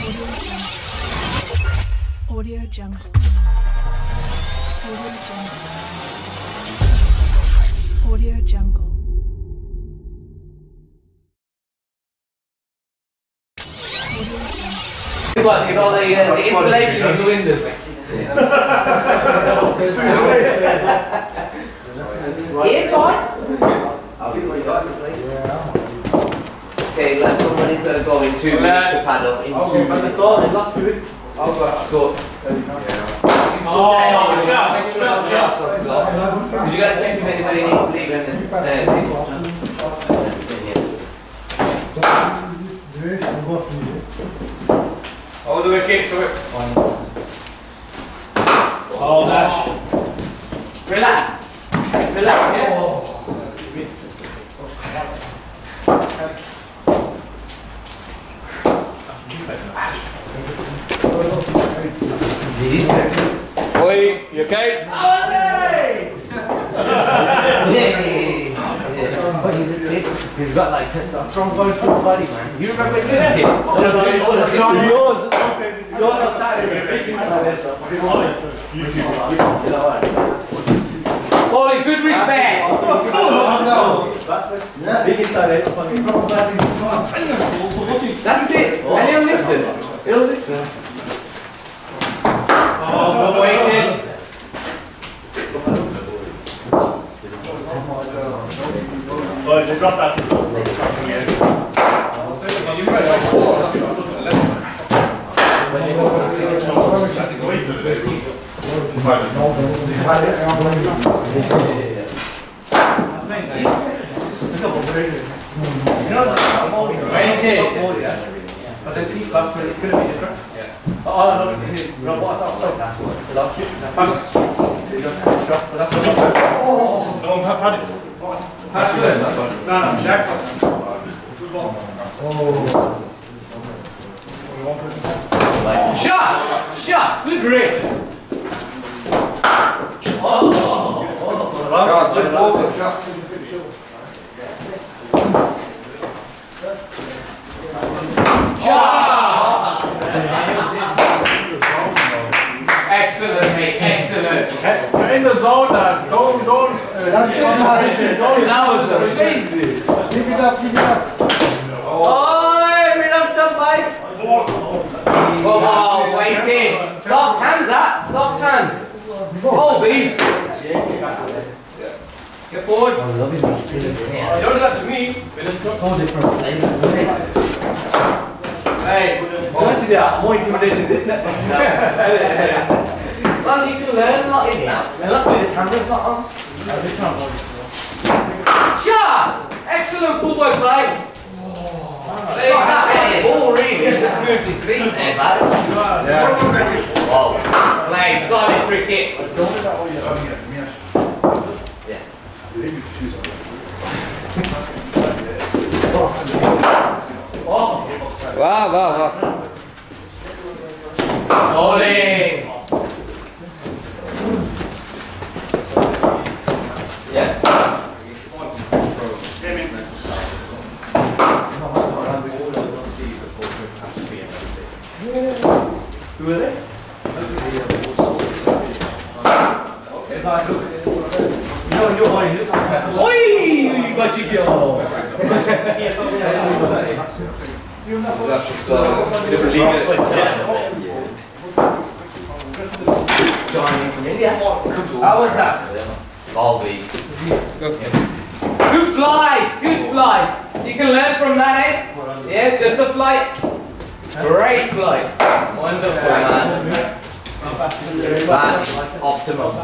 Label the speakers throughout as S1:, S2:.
S1: Audio Jungle. Audio Jungle. Audio Jungle. Audio Jungle.
S2: What, you got the, uh, the insulation in the windows. Airtight? Okay, left going to go in two minutes to pad up. In two minutes. So,
S3: Oh,
S2: make
S3: shot,
S2: sure
S3: shot,
S2: the shots wants to go. Because you got to check if anybody needs to leave in the. Uh,
S3: All the way kick to it. Oh, dash.
S2: Relax. Relax, yeah?
S3: Oi, you okay?
S2: Yay! But he's a kid. He's got like testosterone going through his body, man. You remember this kid? Oh, no, no, no, no, Yours. Yours on Saturday. Holy, good respect. That's it. And he'll listen. He'll listen.
S3: Oh, good waiting. Oh, they dropped that.
S2: Waiting. But then these bucks, it's going to be different. Oh, no, no, what's up? That's
S3: Don't have had it.
S2: Shot! Shot! Good graces! Oh, Shot! Excellent, mate, excellent.
S3: You're in the zone now. Don't, don't. That's it,
S2: That was amazing.
S4: Keep it up, keep it up.
S2: Oh, made up the fight. Oh, waiting. Soft hands, that. Soft hands. Oh, beef. Get forward. I love it. Don't do that to me. Hey, honestly, I'm more intimidated than this net now. Man, you can learn a lot in that. Luckily, the camera's not on. Shot! Excellent footwork, mate. Say that ball really just moved his feet there, lads. Wow. Played solid cricket. Yeah.
S5: Wow, wow, wow.
S2: Bowling. Yeah. Who are they? Good flight, good flight. You can learn from that, eh? Yes, just a flight. Great flight. Wonderful, man. Is optimum.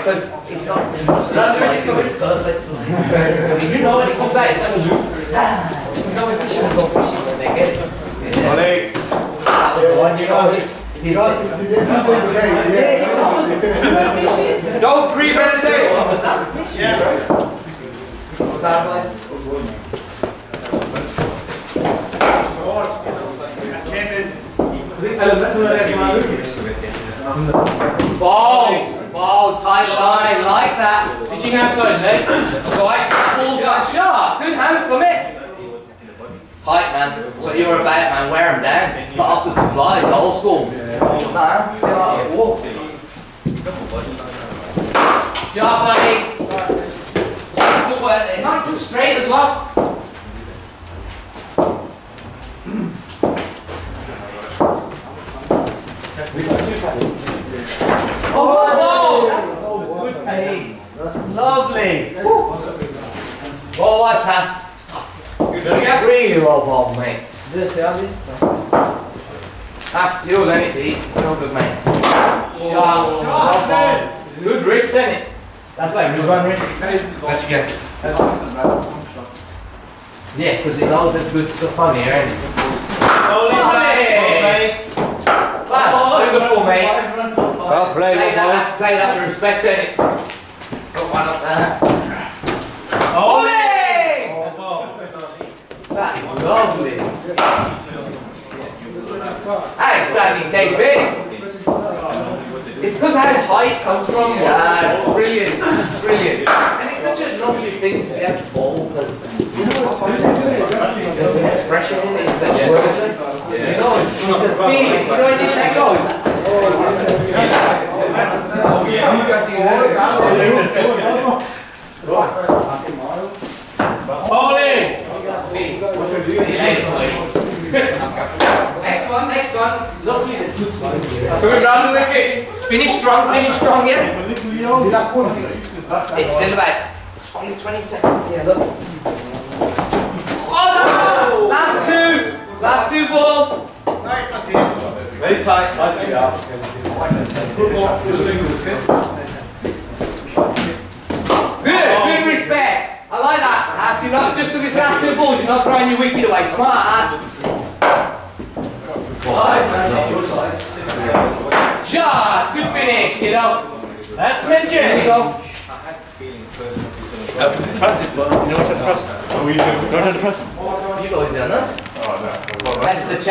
S2: Because it's not, a perfect. You know when it loop. You know when get it. Was one, you know. Fishing.
S3: Don't premeditate. Yeah.
S2: Ball, ball, tight line, like that. Pitching outside leg. Right, ball's got sharp. Good hands from it. Tight, man. So you're about, man. Wear them down. Cut off the supplies, old school. Nah, still out of. Job, buddy. Nice and straight as well. Oh, good pace. Lovely. Well, watch Haas. Really well ball, mate. Haas, you'll let it be. No good, mate. Oh, Sharp. Well ball. Good wrist, isn't it? That's like good one wrist. Let's get. Yeah, because it knows there's good stuff on here, isn't it? Solid! That's wonderful, mate.
S3: Well played,
S2: Play that, play that with respect, innit? Got one up there. Ole! That is lovely. KP. It's because how height comes from. Yeah, brilliant, brilliant. And it's such a lovely thing to be able to bowl because you know what's funny? There's an expression in it that's wordless. You know, it's, it's a feeling. You know when you let go. It's like, oh yeah, you got to hear Next one, next one. Lovely, the good one.
S3: Coming round the wicket.
S2: Finish strong, finish strong, yeah?
S4: The last one.
S2: It's still about 20, 20 seconds, yeah, look. Oh no! Last two! Last two balls!
S3: Very tight. Nice to out.
S2: Good, good respect. I like that. Ass, you're not just for this last two balls, you're not throwing your wicket away. Smart ass. Shot! Good finish, you know.
S3: That's
S2: There you
S3: Minji.
S2: go.
S3: Uh, press it. You know what to press? Oh, you do. You know what to press?
S2: You guys done that?
S3: Oh, no.
S2: That's the